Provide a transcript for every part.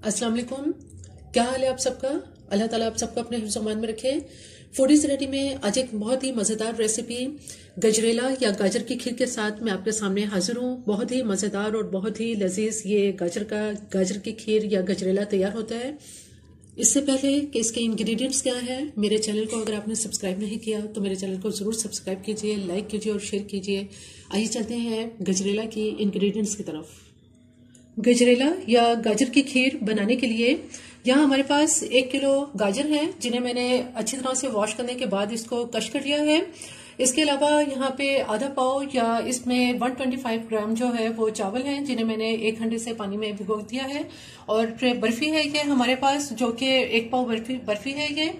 अस्सलाम वालेकुम क्या हाल है आप सबका? अल्लाह ताला आप सबको अपने हिफ्ज़ में रखे। फूडीज रेडी में आज एक बहुत ही मज़ेदार रेसिपी गजरेला या गाजर की खीर के साथ मैं आपके सामने हाजिर हूँ। बहुत ही मज़ेदार और बहुत ही लजीज ये गाजर का, गाजर की खीर या गजरेला तैयार होता है। इससे पहले कि इसके इंग्रेडिएंट्स क्या है, मेरे चैनल को अगर आपने सब्सक्राइब नहीं किया तो मेरे चैनल को ज़रूर सब्सक्राइब कीजिए लाइक कीजिए और शेयर कीजिए। आइए चलते हैं गजरेला की इंग्रेडिएंट्स की तरफ़। गजरेला या गाजर की खीर बनाने के लिए। यहाँ हमारे पास एक किलो गाजर है, जिन्हें मैंने अच्छी तरह से वॉश करने के बाद इसको कश कर लिया है। इसके अलावा यहाँ पे आधा पाव या इसमें 125 ग्राम जो है, वो चावल हैं, जिन्हें मैंने एक घंटे से पानी में भिगो दिया है। और बर्फ़ी है ये हमारे पास, जो कि एक पाव बर्फ़ी बर्फ़ी है ये।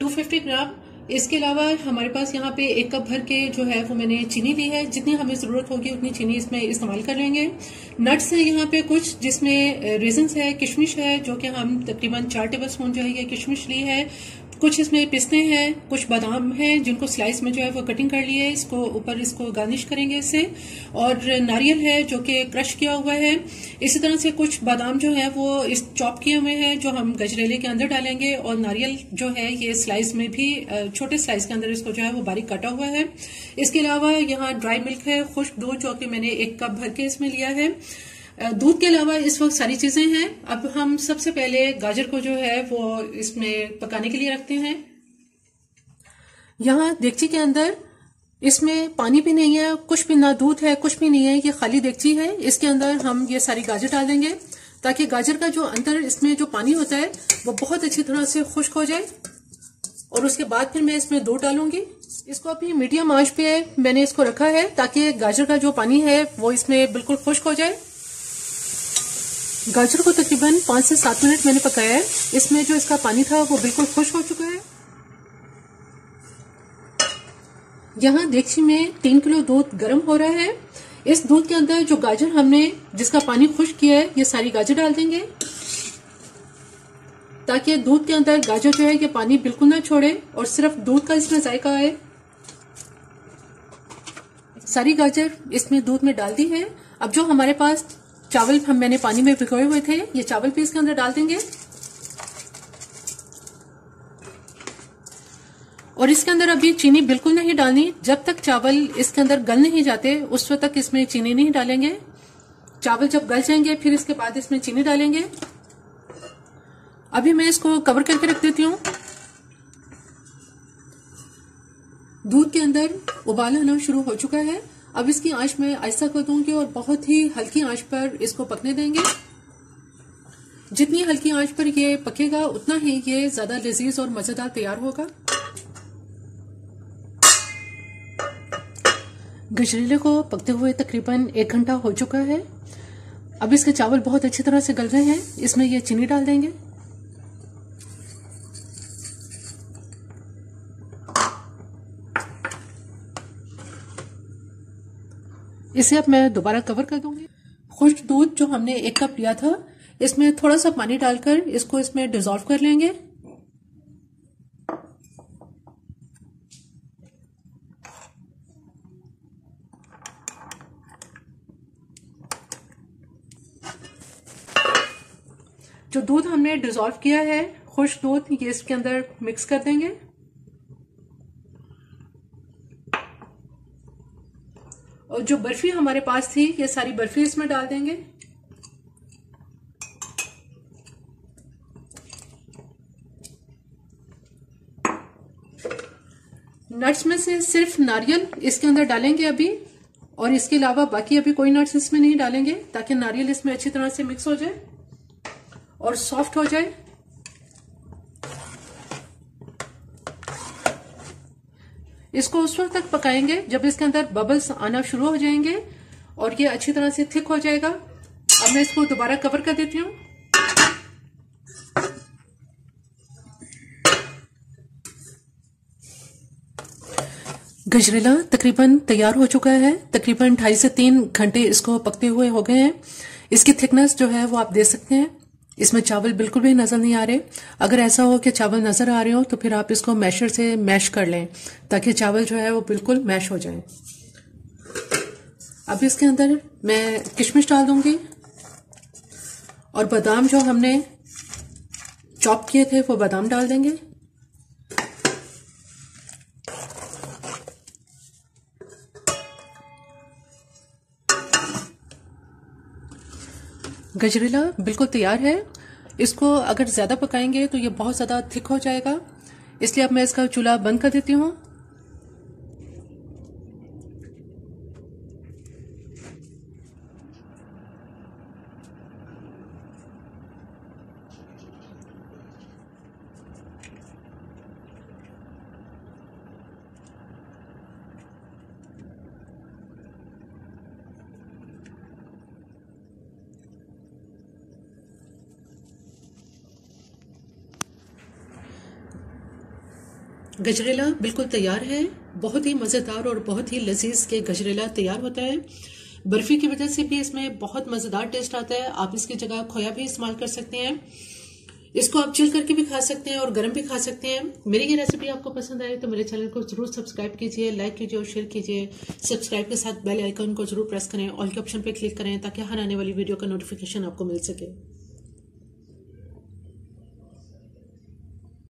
250 ग्राम इसके अलावा हमारे पास यहाँ पे एक कप भर के जो है वो मैंने चीनी ली है। जितनी हमें ज़रूरत होगी उतनी चीनी इसमें इस्तेमाल कर लेंगे। नट्स है यहाँ पे कुछ, जिसमें रेजन्स है, किशमिश है, जो कि हम तकरीबन चार टेबल स्पून जो है ये किशमिश ली है। कुछ इसमें पिस्ते हैं, कुछ बादाम हैं, जिनको स्लाइस में जो है वो कटिंग कर लिए, इसको ऊपर इसको गार्निश करेंगे इससे और नारियल है जो कि क्रश किया हुआ है। इसी तरह से कुछ बादाम जो है वो इस चॉप किए हुए हैं, जो हम गजरेले के अंदर डालेंगे। और नारियल जो है ये स्लाइस में भी छोटे स्लाइस के अंदर इसको जो है वो बारीक काटा हुआ है। इसके अलावा यहाँ ड्राई मिल्क है खुश्क दूध जो कि मैंने एक कप भर के इसमें लिया है। दूध के अलावा इस वक्त सारी चीज़ें हैं। अब हम सबसे पहले गाजर को जो है, वो इसमें पकाने के लिए रखते हैं। यहाँ देगची के अंदर इसमें पानी भी नहीं है, कुछ भी ना दूध है, कुछ भी नहीं है, ये खाली देगची है। इसके अंदर हम ये सारी गाजर डाल देंगे, ताकि गाजर का जो अंदर इसमें जो पानी होता है, वो बहुत अच्छी तरह से खुश्क हो जाए। और उसके बाद फिर मैं इसमें दूध डालूँगी। इसको अभी मीडियम आँच पे मैंने इसको रखा है, ताकि गाजर का जो पानी है, वो इसमें बिल्कुल खुश्क हो जाए। गाजर को तकरीबन पाँच से सात मिनट मैंने पकाया है। इसमें जो इसका पानी था, वो बिल्कुल खुश हो चुका है। यहाँ देखिए में तीन किलो दूध गर्म हो रहा है। इस दूध के अंदर जो गाजर हमने, जिसका पानी खुश किया है, ये सारी गाजर डाल देंगे। ताकि दूध के अंदर गाजर जो है, ये पानी बिल्कुल ना छोड़े और सिर्फ़ दूध का इसमें जायका आए। सारी गाजर इसमें दूध में डाल दी है। अब जो हमारे पास चावल हम मैंने पानी में भिगोए हुए थे। ये चावल भी इसके अंदर डाल देंगे। और इसके अंदर अभी चीनी बिल्कुल नहीं डालनी। जब तक चावल इसके अंदर गल नहीं जाते, उस वक्त तक इसमें चीनी नहीं डालेंगे। चावल जब गल जाएँगे, फिर इसके बाद इसमें चीनी डालेंगे। अभी मैं इसको कवर करके रख देती हूँ। दूध के अंदर उबाल आना शुरू हो चुका है। अब इसकी आँच में ऐसा कर दूँगी और बहुत ही हल्की आँच पर इसको पकने देंगे। जितनी हल्की आँच पर ये पकेगा, उतना ही ये ज़्यादा लजीज और मज़ेदार तैयार होगा। गजरेले को पकते हुए तकरीबन एक घंटा हो चुका है। अब इसके चावल बहुत अच्छी तरह से गल गए हैं। इसमें ये चीनी डाल देंगे। इसे अब मैं दोबारा कवर कर दूँगी। खुश्क दूध जो हमने एक कप लिया था, इसमें थोड़ा सा पानी डालकर इसको इसमें डिजोल्व कर लेंगे। जो दूध हमने डिजोल्व किया है खुश दूध ये इसके अंदर मिक्स कर देंगे। और जो बर्फ़ी हमारे पास थी, ये सारी बर्फ़ी इसमें डाल देंगे। नट्स में से सिर्फ़ नारियल इसके अंदर डालेंगे अभी, और इसके अलावा बाकी अभी कोई नट्स इसमें नहीं डालेंगे, ताकि नारियल इसमें अच्छी तरह से मिक्स हो जाए और सॉफ्ट हो जाए। इसको उस वक्त तक पकाएँगे जब इसके अंदर बबल्स आना शुरू हो जाएँगे और ये अच्छी तरह से थिक हो जाएगा। अब मैं इसको दोबारा कवर कर देती हूँ। गजरेला तकरीबन तैयार हो चुका है। तकरीबन ढाई से तीन घंटे इसको पकते हुए हो गए हैं। इसकी थिकनेस जो है वो आप दे सकते हैं। इसमें चावल बिल्कुल भी नज़र नहीं आ रहे। अगर ऐसा हो कि चावल नज़र आ रहे हो तो फिर आप इसको मैशर से मैश कर लें, ताकि चावल जो है वो बिल्कुल मैश हो जाए। अब इसके अंदर मैं किशमिश डाल दूँगी, और बादाम जो हमने चॉप किए थे, वो बादाम डाल देंगे। गजरेला बिल्कुल तैयार है। इसको अगर ज़्यादा पकाएँगे तो ये बहुत ज़्यादा थिक हो जाएगा। इसलिए अब मैं इसका चूल्हा बंद कर देती हूँ। गजरेला बिल्कुल तैयार है। बहुत ही मज़ेदार और बहुत ही लजीज के गजरेला तैयार होता है। बर्फ़ी की वजह से भी इसमें बहुत मज़ेदार टेस्ट आता है। आप इसकी जगह खोया भी इस्तेमाल कर सकते हैं। इसको आप चिल करके भी खा सकते हैं और गर्म भी खा सकते हैं। मेरी ये रेसिपी आपको पसंद आए तो मेरे चैनल को ज़रूर सब्सक्राइब कीजिए लाइक कीजिए और शेयर कीजिए। सब्सक्राइब के साथ बेल आइकन को ज़रूर प्रेस करें। ऑल के ऑप्शन पर क्लिक करें ताकि हर आने वाली वीडियो का नोटिफिकेशन आपको मिल सके।